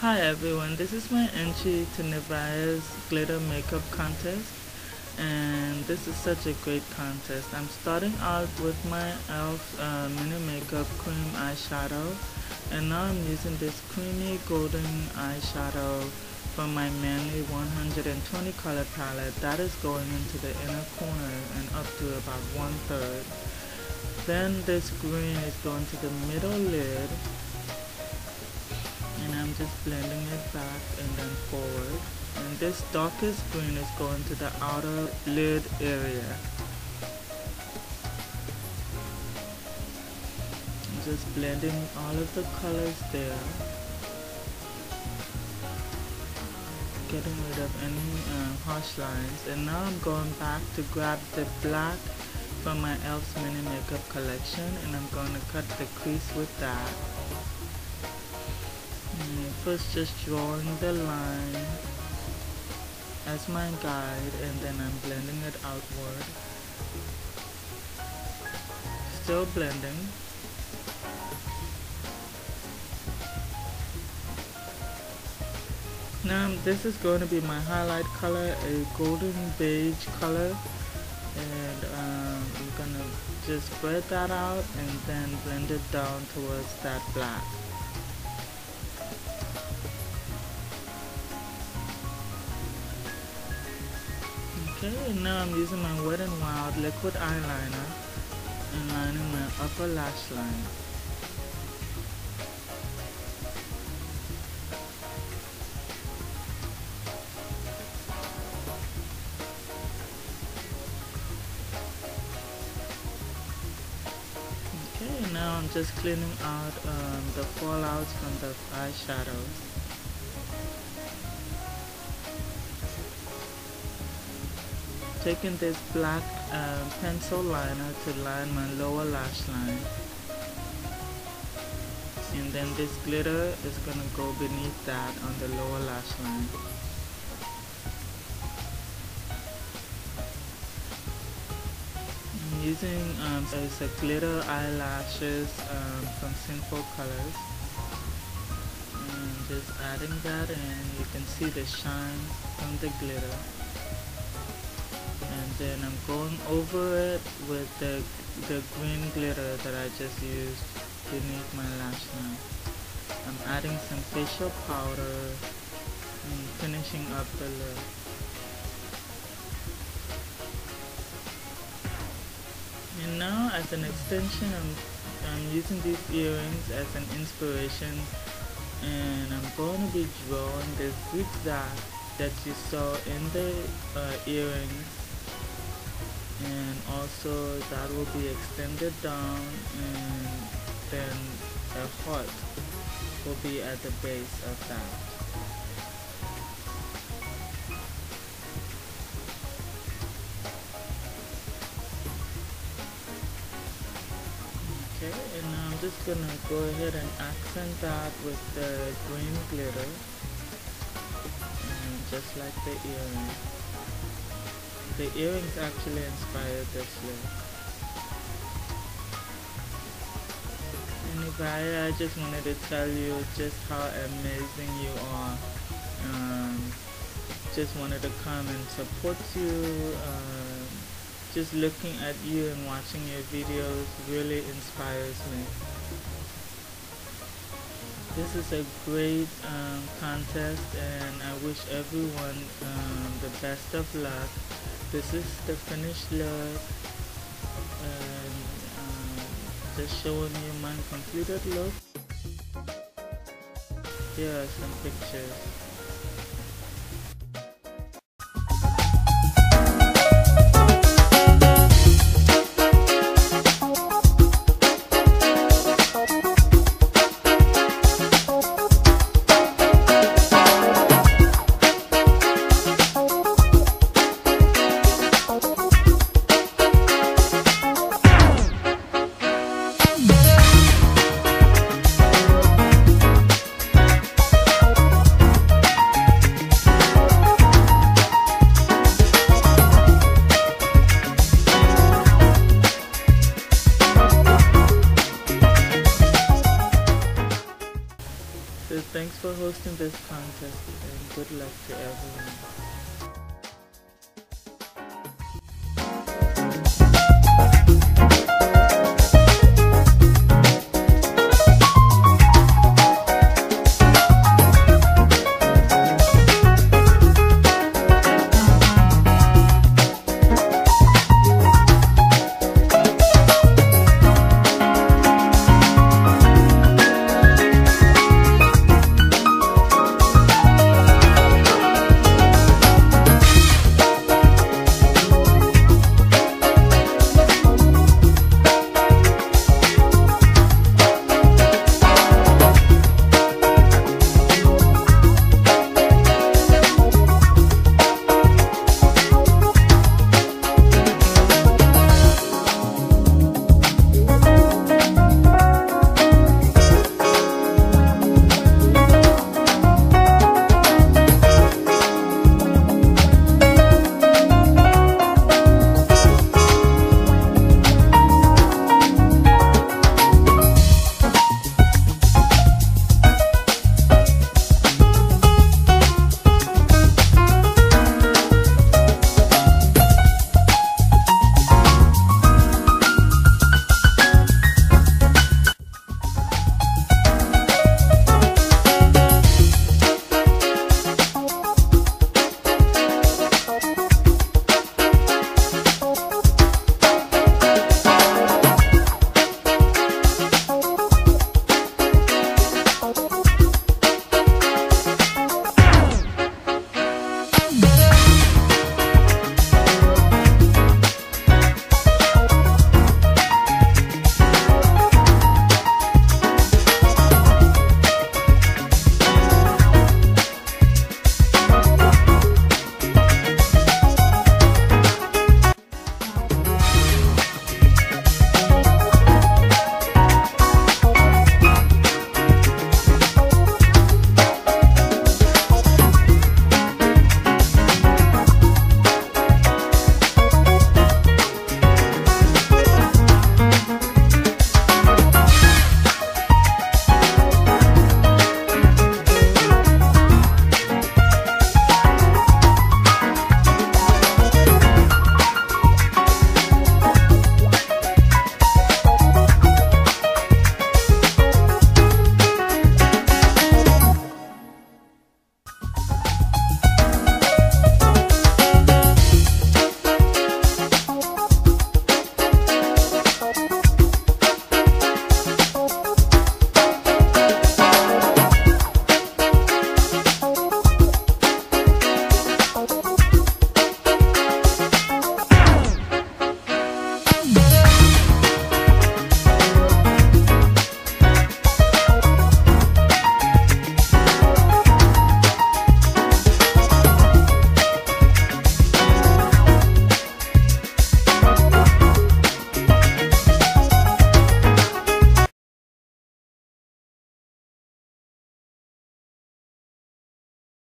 Hi everyone, this is my entry to Nevaeh's glitter makeup contest and this is such a great contest. I'm starting out with my e.l.f. Uh, mini makeup cream eyeshadow and now I'm using this creamy golden eyeshadow from my Manly 120 color palette that is going into the inner corner and up to about one third. Then this green is going to the middle lid I'm just blending it back and then forward. And this darkest green is going to the outer lid area. I'm just blending all of the colors there. Getting rid of any uh, harsh lines. And now I'm going back to grab the black from my e.l.f.'s mini makeup collection and I'm going to cut the crease with that first just drawing the line as my guide and then I'm blending it outward. Still blending. Now this is going to be my highlight color a golden beige color. And um, I'm gonna just spread that out and then blend it down towards that black Okay, now I'm using my Wet n Wild liquid eyeliner and lining my upper lash line. Okay, now I'm just cleaning out um, the fallouts from the eyeshadows. Taking this black uh, pencil liner to line my lower lash line. And then this glitter is gonna go beneath that on the lower lash line. I'm using um, it's a glitter eyelashes um, from Sinful Colors. And just adding that in you can see the shine from the glitter then I'm going over it with the, the green glitter that I just used beneath my lash line. I'm adding some facial powder and finishing up the look. And now as an extension I'm, I'm using these earrings as an inspiration and I'm going to be drawing the zigzag that you saw in the uh, earrings and also that will be extended down and then a heart will be at the base of that. Okay and now I'm just gonna go ahead and accent that with the green glitter. And just like the earring the earrings actually inspired this look. And I just wanted to tell you just how amazing you are. Um, just wanted to come and support you. Uh, just looking at you and watching your videos really inspires me. This is a great um, contest and I wish everyone um, the best of luck this is the finished look. And um, just showing you my completed look. Here are some pictures for hosting this contest and good luck to everyone.